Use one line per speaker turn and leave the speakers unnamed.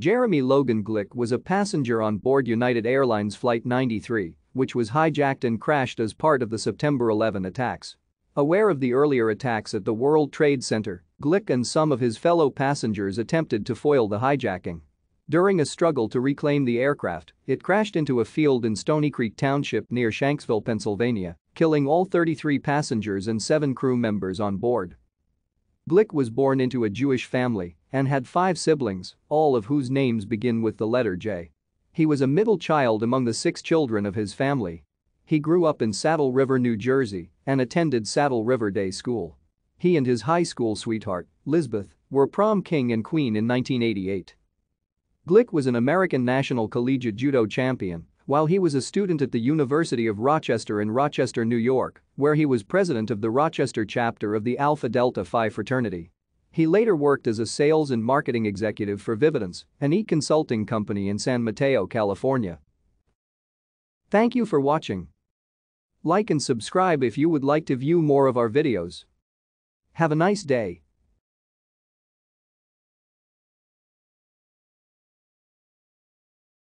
Jeremy Logan Glick was a passenger on board United Airlines Flight 93, which was hijacked and crashed as part of the September 11 attacks. Aware of the earlier attacks at the World Trade Center, Glick and some of his fellow passengers attempted to foil the hijacking. During a struggle to reclaim the aircraft, it crashed into a field in Stonycreek Township near Shanksville, Pennsylvania, killing all 33 passengers and 7 crew members on board. Glick was born into a Jewish family and had five siblings, all of whose names begin with the letter J. He was a middle child among the six children of his family. He grew up in Saddle River, New Jersey and attended Saddle River Day School. He and his high school sweetheart, Lyzbeth, were prom king and queen in 1988. Glick was an American National Collegiate Judo champion while he was a student at the University of Rochester in Rochester, New York, where he was president of the Rochester chapter of the Alpha Delta Phi fraternity. He later worked as a sales and marketing executive for Vividence, an e-consulting company in San Mateo, California. Thank you for watching. Like and subscribe if you would like to view more of our videos. Have a nice day.